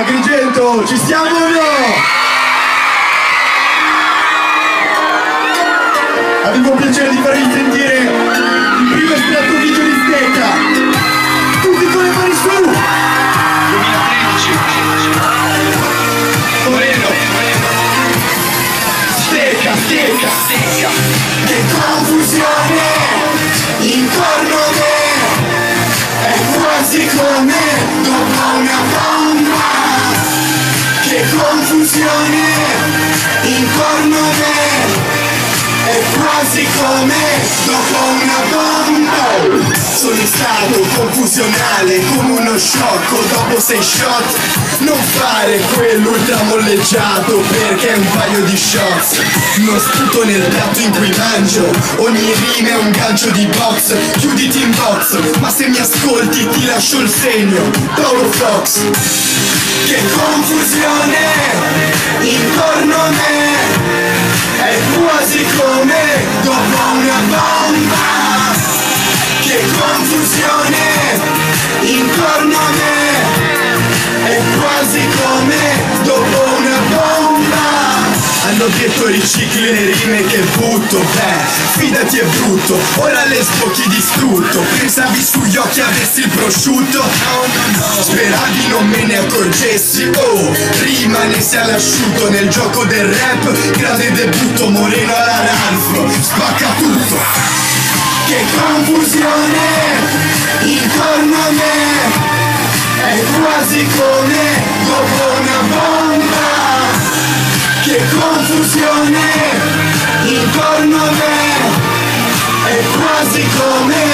Ecco, ci stiamo o no? Avevo piacere di farvi sentire il primo estratto video di Stecca. Tutti con le mani su! 2013 Moreno! Stecca, stecca, stecca! Che confusione! Intorno a me! Confusione! Intorno a me! È quasi come dopo una bomba Sono in stato confusionale come uno sciocco dopo sei shot Non fare quello ultramolleggiato perché è un paio di shots. Non sputo nel piatto in cui mangio Ogni rima è un gancio di box. Chiuditi in box Ma se mi ascolti ti lascio il segno. Paolo Fox. Che confusione Intorno a me. È quasi come dopo una bomba. Che confusione intorno a me hanno detto ricicli le rime che butto Beh, fidati è brutto Ora le sbocchi distrutto Pensavi sugli occhi avessi il prosciutto? Speravi non me ne accorgessi. Oh, rimanessi all'asciutto Nel gioco del rap Grande debutto Moreno alla Ralph. Spacca tutto. Che confusione Intorno a me È quasi come dopo una bomba che confusione intorno a me. È quasi come